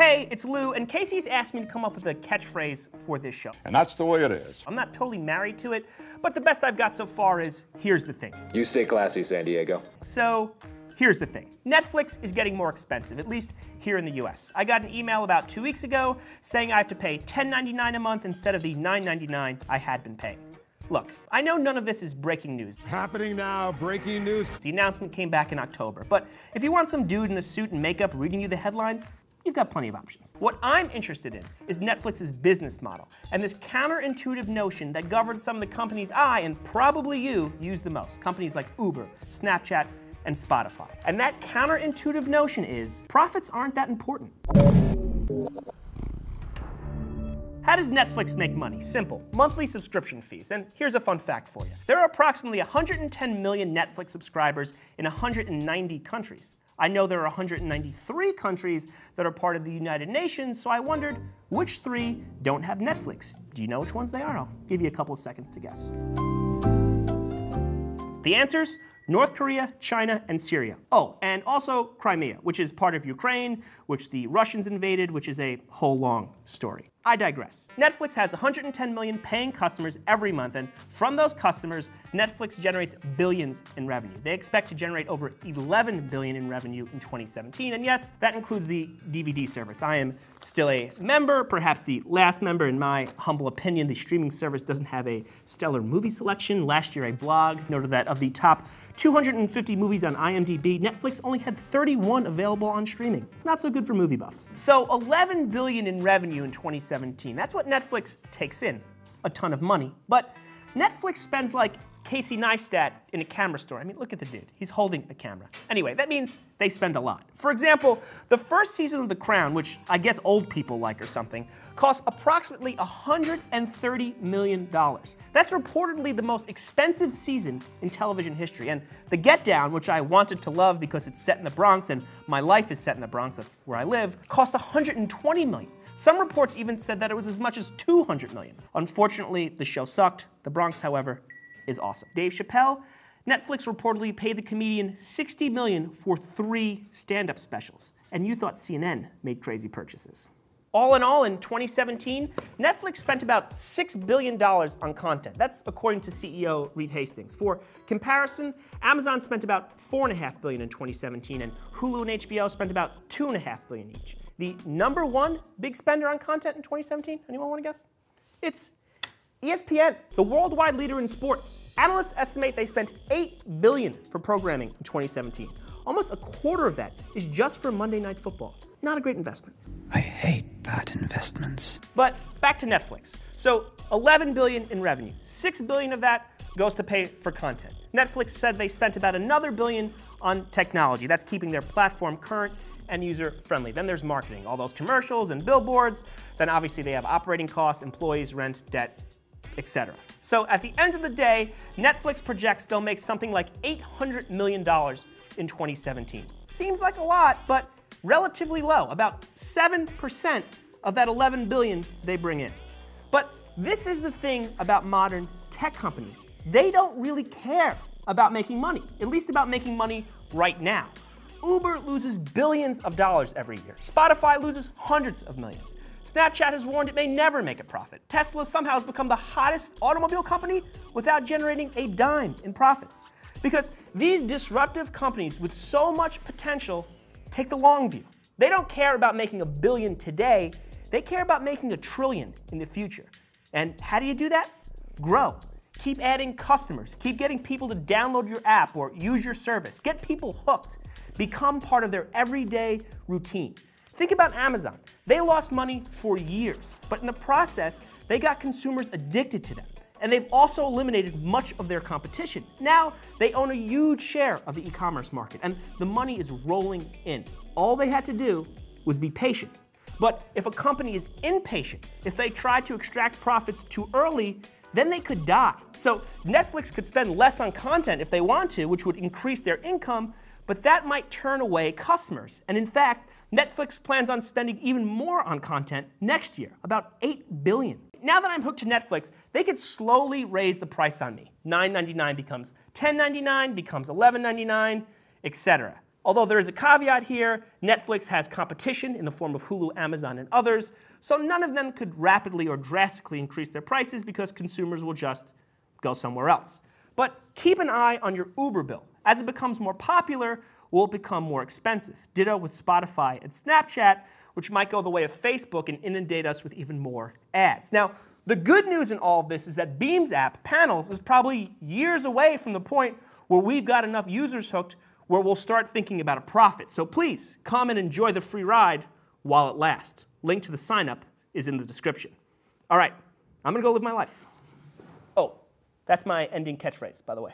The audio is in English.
Hey, it's Lou, and Casey's asked me to come up with a catchphrase for this show. And that's the way it is. I'm not totally married to it, but the best I've got so far is here's the thing. You stay classy, San Diego. So, here's the thing Netflix is getting more expensive, at least here in the US. I got an email about two weeks ago saying I have to pay $10.99 a month instead of the $9.99 I had been paying. Look, I know none of this is breaking news. Happening now, breaking news. The announcement came back in October, but if you want some dude in a suit and makeup reading you the headlines, you've got plenty of options. What I'm interested in is Netflix's business model and this counterintuitive notion that governs some of the companies I, and probably you, use the most. Companies like Uber, Snapchat, and Spotify. And that counterintuitive notion is profits aren't that important. How does Netflix make money? Simple. Monthly subscription fees. And here's a fun fact for you. There are approximately 110 million Netflix subscribers in 190 countries. I know there are 193 countries that are part of the United Nations, so I wondered which three don't have Netflix. Do you know which ones they are? I'll give you a couple of seconds to guess. The answers North Korea, China, and Syria. Oh, and also Crimea, which is part of Ukraine, which the Russians invaded, which is a whole long story. I digress. Netflix has 110 million paying customers every month, and from those customers, Netflix generates billions in revenue. They expect to generate over 11 billion in revenue in 2017, and yes, that includes the DVD service. I am still a member, perhaps the last member in my humble opinion. The streaming service doesn't have a stellar movie selection. Last year, a blog noted that of the top 250 movies on IMDb, Netflix only had 31 available on streaming. Not so good for movie buffs. So 11 billion in revenue in 2017. That's what Netflix takes in. A ton of money. But Netflix spends like Casey Neistat in a camera store. I mean, look at the dude. He's holding a camera. Anyway, that means they spend a lot. For example, the first season of The Crown, which I guess old people like or something, cost approximately $130 million. That's reportedly the most expensive season in television history. And The Get Down, which I wanted to love because it's set in the Bronx and my life is set in the Bronx, that's where I live, cost $120 million. Some reports even said that it was as much as 200 million. Unfortunately, the show sucked. The Bronx, however, is awesome. Dave Chappelle, Netflix reportedly paid the comedian 60 million for three stand-up specials. And you thought CNN made crazy purchases. All in all, in 2017, Netflix spent about $6 billion on content. That's according to CEO Reed Hastings. For comparison, Amazon spent about 4.5 billion in 2017, and Hulu and HBO spent about 2.5 billion each. The number one big spender on content in 2017, anyone want to guess? It's ESPN, the worldwide leader in sports. Analysts estimate they spent 8 billion for programming in 2017. Almost a quarter of that is just for Monday Night Football. Not a great investment. I hate bad investments. But back to Netflix. So 11 billion in revenue. 6 billion of that goes to pay for content. Netflix said they spent about another billion on technology. That's keeping their platform current and user friendly. Then there's marketing, all those commercials and billboards. Then obviously they have operating costs, employees, rent, debt, etc. So at the end of the day, Netflix projects they'll make something like $800 million in 2017. Seems like a lot, but relatively low, about 7% of that 11 billion they bring in. But this is the thing about modern tech companies. They don't really care about making money, at least about making money right now. Uber loses billions of dollars every year. Spotify loses hundreds of millions. Snapchat has warned it may never make a profit. Tesla somehow has become the hottest automobile company without generating a dime in profits. Because these disruptive companies with so much potential take the long view. They don't care about making a billion today, they care about making a trillion in the future. And how do you do that? Grow. Keep adding customers. Keep getting people to download your app or use your service. Get people hooked. Become part of their everyday routine. Think about Amazon. They lost money for years, but in the process, they got consumers addicted to them. And they've also eliminated much of their competition. Now, they own a huge share of the e commerce market, and the money is rolling in. All they had to do was be patient. But if a company is impatient, if they try to extract profits too early, then they could die. So Netflix could spend less on content if they want to, which would increase their income, but that might turn away customers. And in fact, Netflix plans on spending even more on content next year, about 8 billion. Now that I'm hooked to Netflix, they could slowly raise the price on me. $9.99 becomes $10.99, becomes $11.99, etc. Although there is a caveat here, Netflix has competition in the form of Hulu, Amazon, and others, so none of them could rapidly or drastically increase their prices because consumers will just go somewhere else. But keep an eye on your Uber bill. As it becomes more popular, will become more expensive? Ditto with Spotify and Snapchat, which might go the way of Facebook and inundate us with even more ads. Now, the good news in all of this is that Beme's app, Panels, is probably years away from the point where we've got enough users hooked where we'll start thinking about a profit. So please come and enjoy the free ride while it lasts. Link to the sign up is in the description. All right, I'm gonna go live my life. Oh, that's my ending catchphrase, by the way.